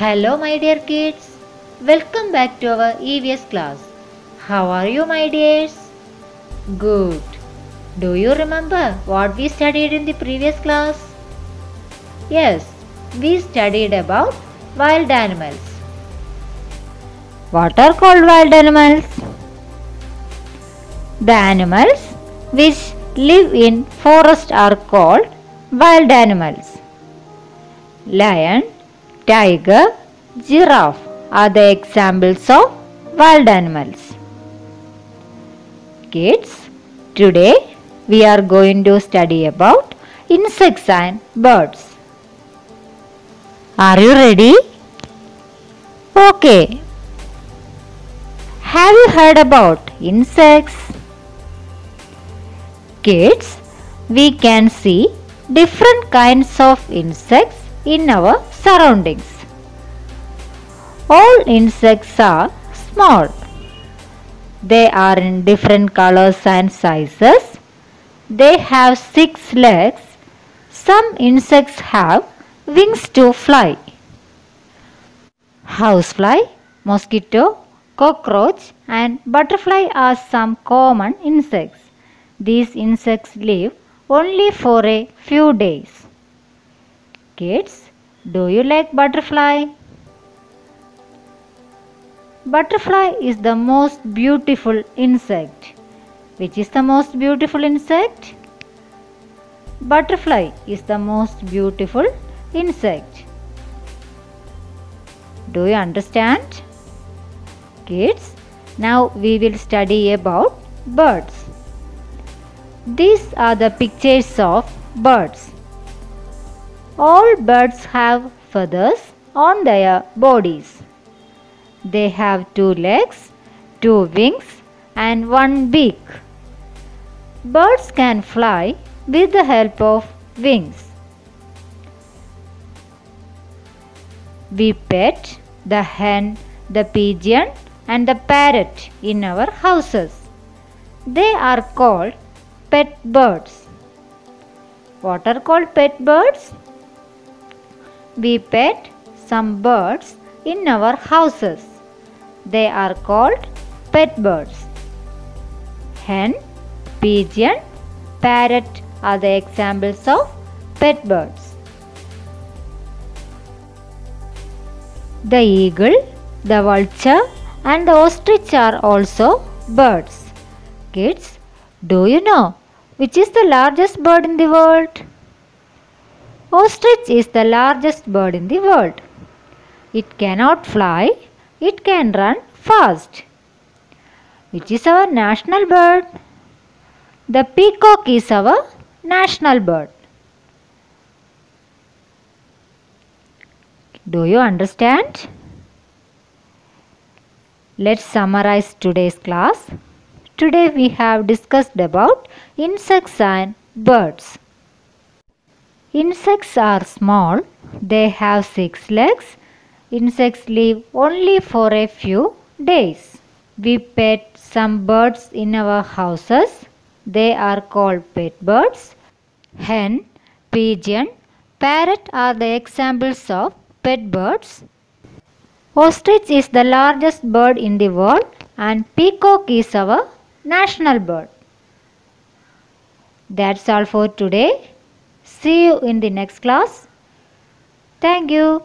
Hello, my dear kids. Welcome back to our EVS class. How are you, my dears? Good. Do you remember what we studied in the previous class? Yes, we studied about wild animals. What are called wild animals? The animals which live in forest are called wild animals. Lion, tiger, giraffe are the examples of wild animals. Kids, today we are going to study about insects and birds. Are you ready? Okay. Have you heard about insects? Kids, we can see different kinds of insects in our surroundings. All insects are small. They are in different colors and sizes. They have six legs. Some insects have wings to fly. Housefly, mosquito, cockroach and butterfly are some common insects. These insects live only for a few days. Kids, do you like butterfly? Butterfly is the most beautiful insect. Which is the most beautiful insect? Butterfly is the most beautiful insect. Do you understand? Kids, now we will study about birds. These are the pictures of birds. All birds have feathers on their bodies. They have two legs, two wings, and one beak. Birds can fly with the help of wings. We pet the hen, the pigeon, and the parrot in our houses. They are called pet birds. What are called pet birds? We pet some birds in our houses. They are called pet birds. Hen, pigeon, parrot are the examples of pet birds. The eagle, the vulture, and the ostrich are also birds. Kids, do you know which is the largest bird in the world? Ostrich is the largest bird in the world. It cannot fly, it can run fast. Which is our national bird? The peacock is our national bird. Do you understand? Let's summarize today's class. Today we have discussed about insects and birds. Insects are small. They have six legs. Insects live only for a few days. We pet some birds in our houses. They are called pet birds. Hen, pigeon, parrot are the examples of pet birds. Ostrich is the largest bird in the world and peacock is our national bird. That's all for today. See you in the next class. Thank you.